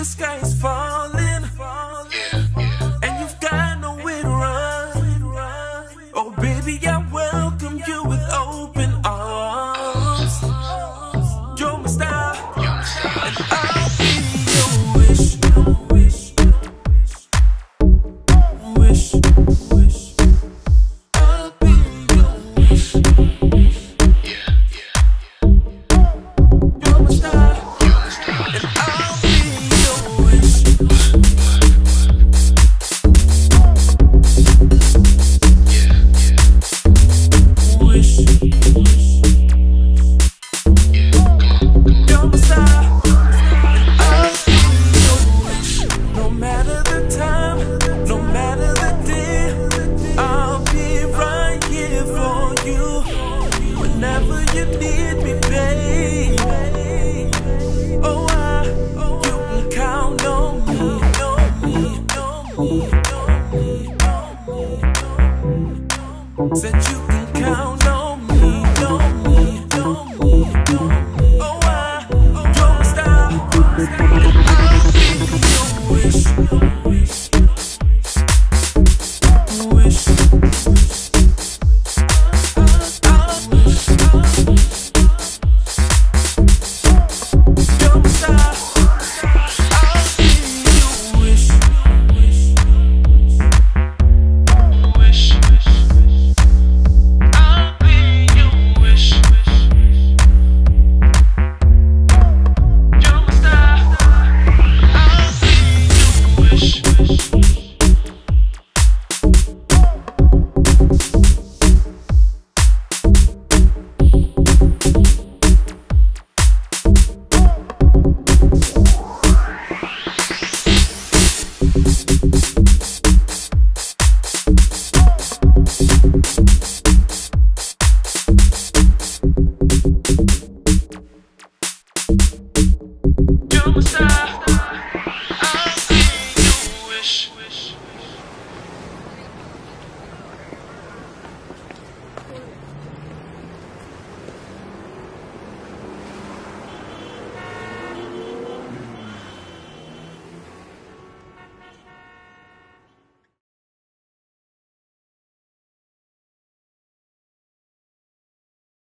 the sky is falling. And you've got nowhere to run. Oh, baby, I welcome you with open arms. You're my star. And I'll be your wish. Wish. Wish. I'll be your wish. You need me. Oh, I, you can count on me. Said you can count on me, Thank